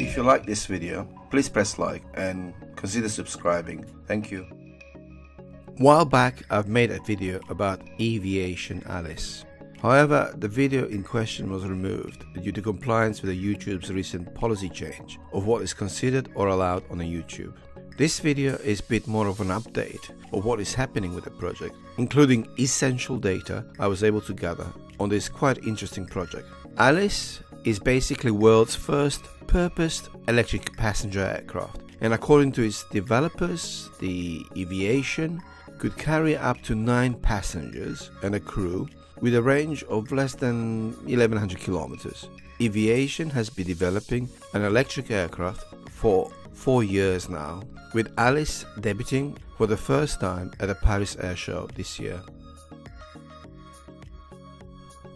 If you like this video, please press like and consider subscribing. Thank you. While back I've made a video about Eviation Alice. However, the video in question was removed due to compliance with YouTube's recent policy change of what is considered or allowed on YouTube. This video is a bit more of an update of what is happening with the project, including essential data I was able to gather on this quite interesting project. Alice is basically world's first purposed electric passenger aircraft and according to its developers, the Eviation could carry up to 9 passengers and a crew with a range of less than 1100 kilometers. Eviation has been developing an electric aircraft for four years now, with Alice debuting for the first time at the Paris Air Show this year.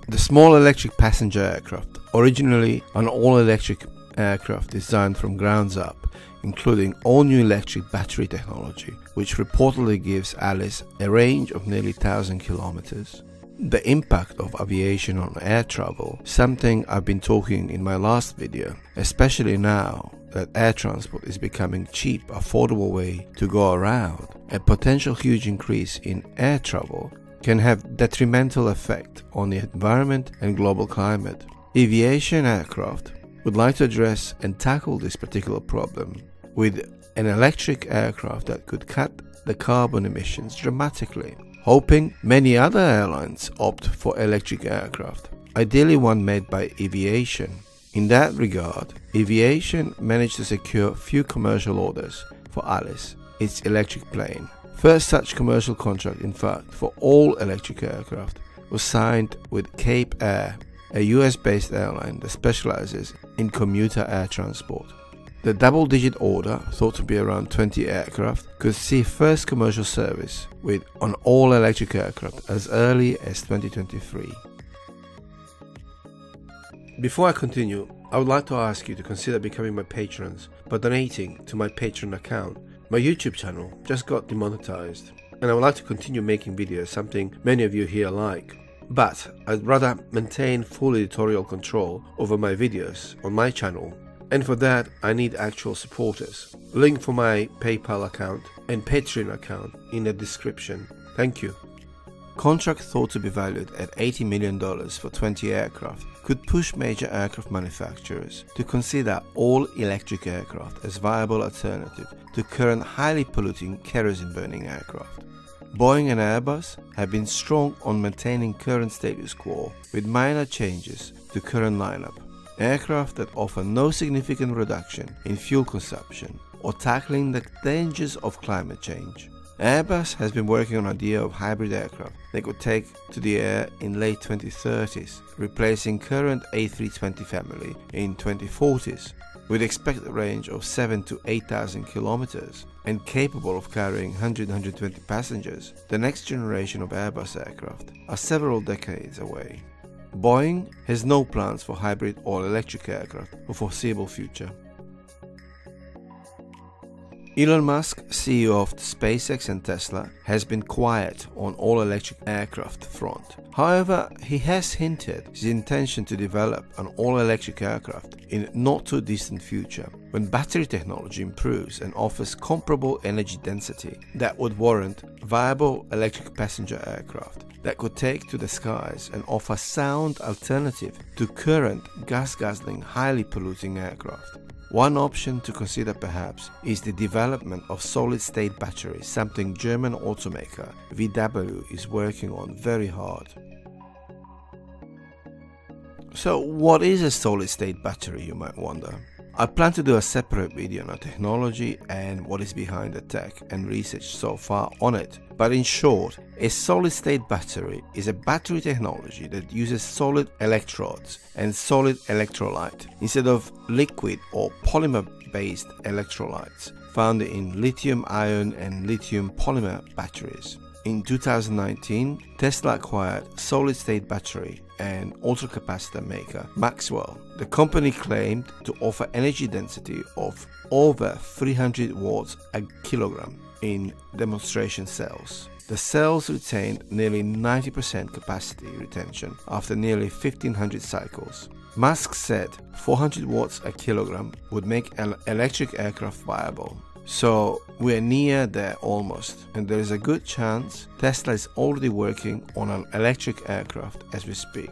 The small electric passenger aircraft, originally an all-electric aircraft designed from grounds up, including all new electric battery technology, which reportedly gives Alice a range of nearly 1000 kilometers. The impact of aviation on air travel, something I've been talking in my last video, especially now that air transport is becoming cheap, affordable way to go around. A potential huge increase in air travel can have detrimental effect on the environment and global climate. Eviation aircraft would like to address and tackle this particular problem with an electric aircraft that could cut the carbon emissions dramatically hoping many other airlines opt for electric aircraft, ideally one made by Eviation. In that regard, Eviation managed to secure few commercial orders for Alice, its electric plane. First such commercial contract, in fact, for all electric aircraft was signed with Cape Air, a US based airline that specializes in commuter air transport. The double digit order, thought to be around 20 aircraft, could see first commercial service with an all electric aircraft as early as 2023. Before I continue, I would like to ask you to consider becoming my patrons by donating to my Patreon account. My YouTube channel just got demonetized, and I would like to continue making videos, something many of you here like. But I'd rather maintain full editorial control over my videos on my channel and for that, I need actual supporters. Link for my PayPal account and Patreon account in the description. Thank you. Contract thought to be valued at $80 million for 20 aircraft could push major aircraft manufacturers to consider all electric aircraft as viable alternative to current highly polluting kerosene burning aircraft. Boeing and Airbus have been strong on maintaining current status quo with minor changes to current lineup aircraft that offer no significant reduction in fuel consumption or tackling the dangers of climate change. Airbus has been working on an idea of hybrid aircraft that could take to the air in late 2030s, replacing current A320 family in 2040s, with expected range of 7 to 8,000 kilometers and capable of carrying 100-120 passengers. The next generation of Airbus aircraft are several decades away. Boeing has no plans for hybrid or electric aircraft for foreseeable future. Elon Musk, CEO of SpaceX and Tesla, has been quiet on all electric aircraft front. However, he has hinted his intention to develop an all electric aircraft in not too distant future when battery technology improves and offers comparable energy density that would warrant viable electric passenger aircraft that could take to the skies and offer sound alternative to current gas-guzzling highly polluting aircraft. One option to consider perhaps is the development of solid-state batteries, something German automaker VW is working on very hard. So what is a solid-state battery you might wonder? I plan to do a separate video on technology and what is behind the tech and research so far on it. But in short, a solid state battery is a battery technology that uses solid electrodes and solid electrolyte instead of liquid or polymer based electrolytes found in lithium ion and lithium polymer batteries. In 2019, Tesla acquired solid state battery and ultracapacitor maker Maxwell. The company claimed to offer energy density of over 300 watts a kilogram in demonstration cells. The cells retained nearly 90% capacity retention after nearly 1500 cycles. Musk said 400 watts a kilogram would make an electric aircraft viable. So we're near there almost, and there is a good chance Tesla is already working on an electric aircraft as we speak.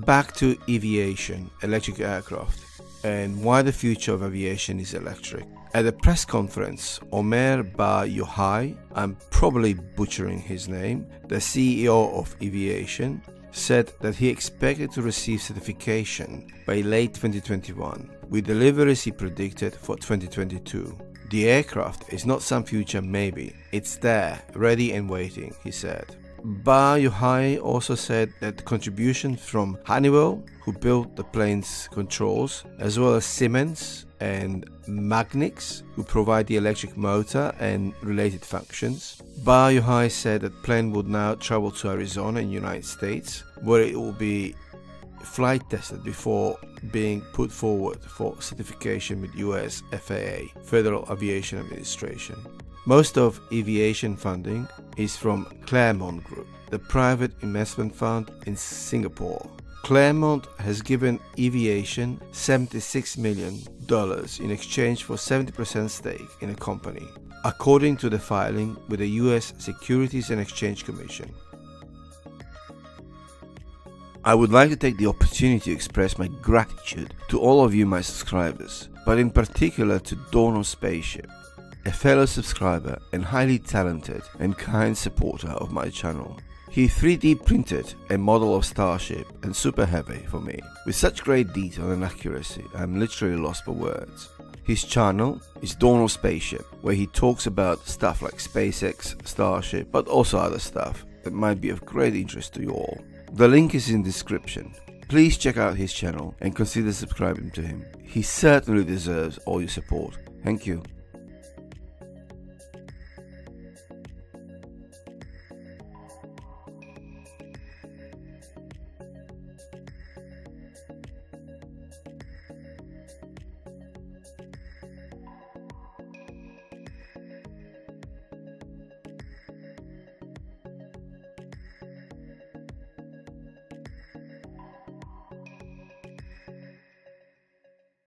Back to aviation, electric aircraft, and why the future of aviation is electric. At a press conference, Omer Bar-Yohay, I'm probably butchering his name, the CEO of Eviation, said that he expected to receive certification by late 2021, with deliveries he predicted for 2022. The aircraft is not some future maybe, it's there, ready and waiting, he said. Bar-Yohay also said that contributions from Honeywell, who built the plane's controls, as well as Siemens and Magnix, who provide the electric motor and related functions. Bar-Yohay said that plane would now travel to Arizona in United States, where it will be flight tested before being put forward for certification with US FAA, Federal Aviation Administration. Most of Eviation funding is from Clermont Group, the private investment fund in Singapore. Claremont has given Eviation $76 million in exchange for 70% stake in a company, according to the filing with the US Securities and Exchange Commission. I would like to take the opportunity to express my gratitude to all of you, my subscribers, but in particular to Dawn of Spaceship a fellow subscriber and highly talented and kind supporter of my channel. He 3D printed a model of Starship and Super Heavy for me. With such great detail and accuracy, I'm literally lost for words. His channel is Dawn of Spaceship, where he talks about stuff like SpaceX, Starship, but also other stuff that might be of great interest to you all. The link is in the description. Please check out his channel and consider subscribing to him. He certainly deserves all your support. Thank you.